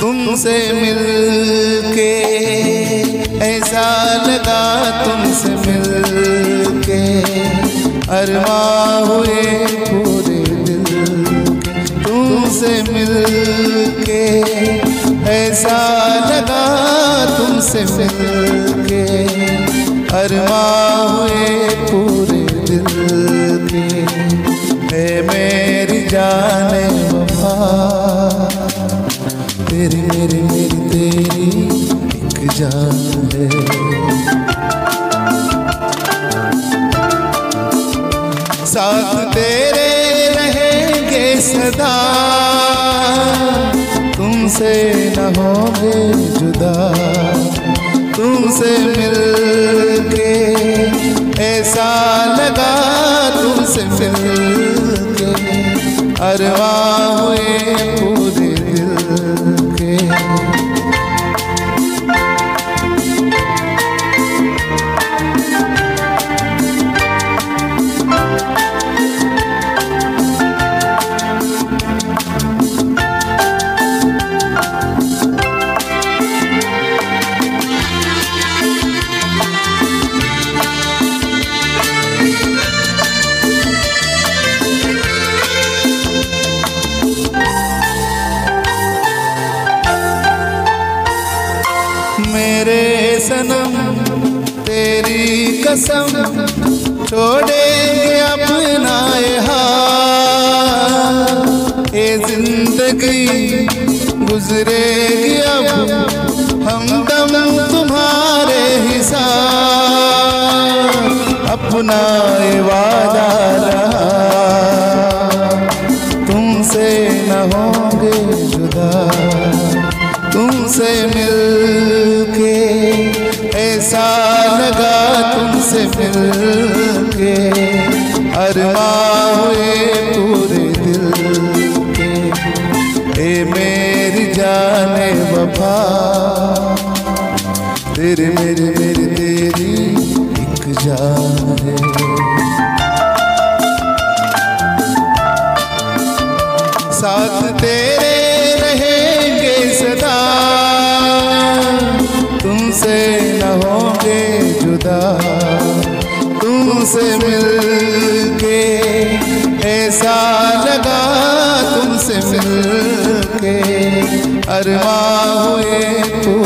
तुमसे मिल के ऐसा लगा तुमसे मिल के अरमा हुए पूरे दिल तुमसे मिल के ऐसा लगा तुमसे मिल के अरमा हुए पूरे दिल के है मेरी जाने तेरी मेरी मेरी, तेरी एक जान है। साथ तेरे रहेंगे सदा। तुमसे न होंगे जुदा। तुमसे मिल के ऐसा लगा तुमसे मिल के अरवा हुए सनम तेरी कसम छोड़ेंगे अपना ये ज़िंदगी गुजरेगी अब, हम दम तुम्हारे हिसाब, अपना ये वादा रहा। तुमसे न होंगे जुदा, तुमसे मिल मिल के अरमा पूरे दिल के। ए मेरी जाने वफा, तेरे मेरे मेरी तेरी एक जान है। साथ तेरे रहेंगे सदा, तुमसे न होंगे जुदा। तुमसे मिल के ऐसा लगा तुमसे मिल के अरमा हुए